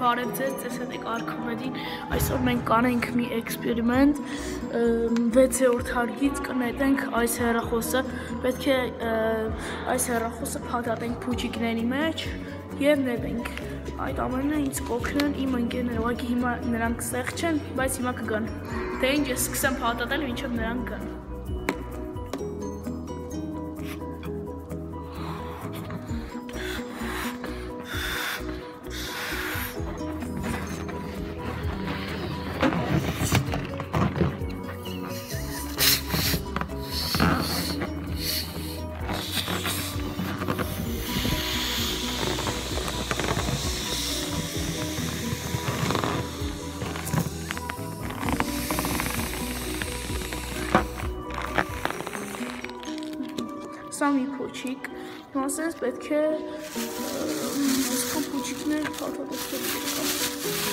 Բարև ձեզ, ձեզ հետ եք Արքամեդին։ Այսօր մենք կանենք մի էքսպերիմենտ 6-րդ հարգից կնետենք այս հեռախոսը։ Պետք է այս հեռախոսը փաթաթենք փուչիկների մեջ եւ նետենք։ Այդ ամենը ինձ կօգնեն իմ ընկերները, ուղղակի հիմա նրանք սեղ չեն, բայց հիմա կգան։ Դե ինչ, ես սկսեմ փաթաթել, ինչեւ նրանք գան։ Սա մի փոչիկ, հիմա ասես պետք է այսքան փոչիկներ փաթաթել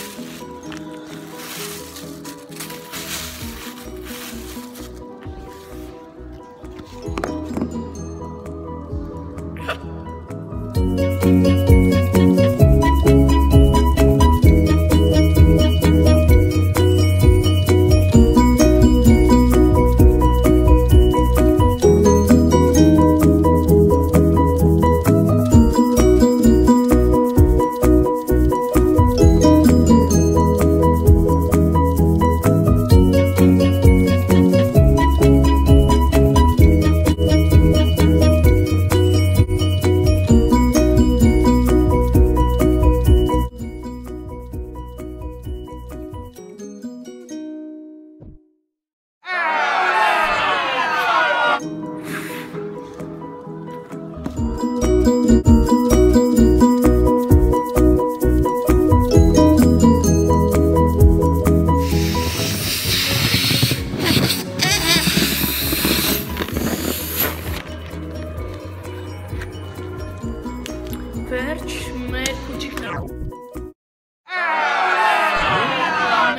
Վերջ մեր փուչիկները։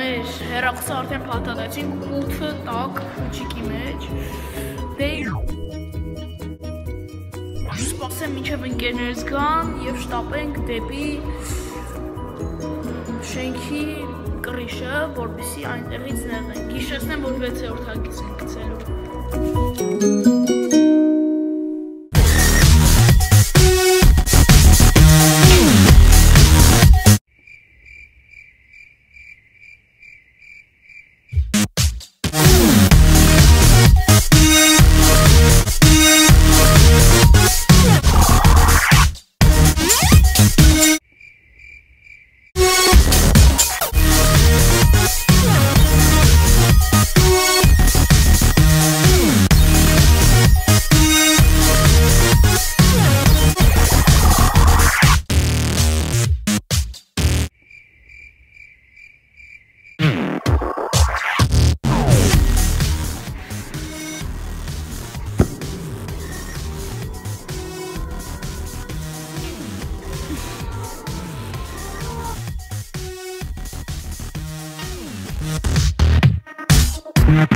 Մեր հերախոսը արդեն փաթաթեցինք 8 տակ փուչիկի մեջ։ Դե սպասեմ մինչև ընկերներս գան եւ շտապենք դեպի շենքի կռիշը, որպեսի այնտեղից նեղենք։ Գիշերնեմ, որ 6-րդ հագից ենք գցելու։ Ik kan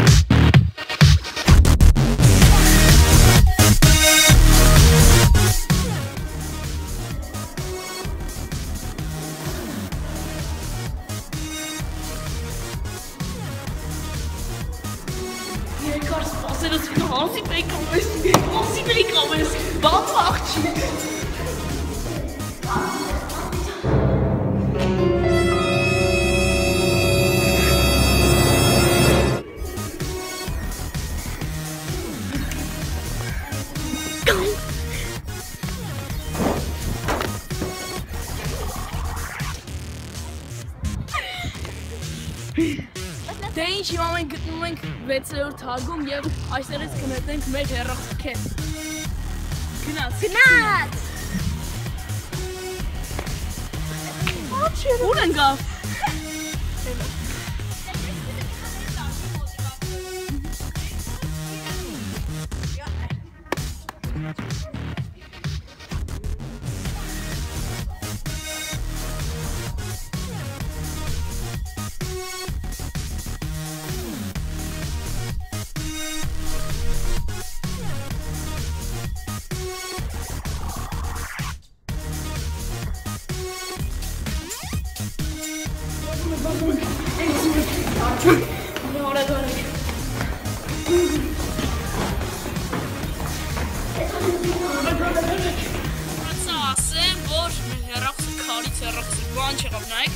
pas en dat ik nog als die kan, als die mee kan, wacht bandwachtje. Դե ինչ հիմա մենք գտնում ենք 6-րդ թագում եւ այստեղից կմտնենք մեր հերոսքեն։ Գնաց։ Գնաց։ Ուր են գա։ Սա ասեմ, որ հերախոսը քարից հերախոսը բան չեղավ, նայեք։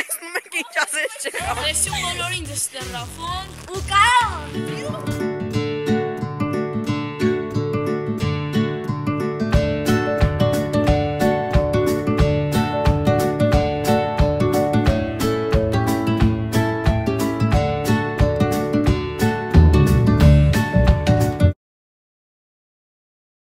Տեսնում եք ինչ ասես չէ։ Տեսյուն բոլորին դստերախոն։ Ու կարող։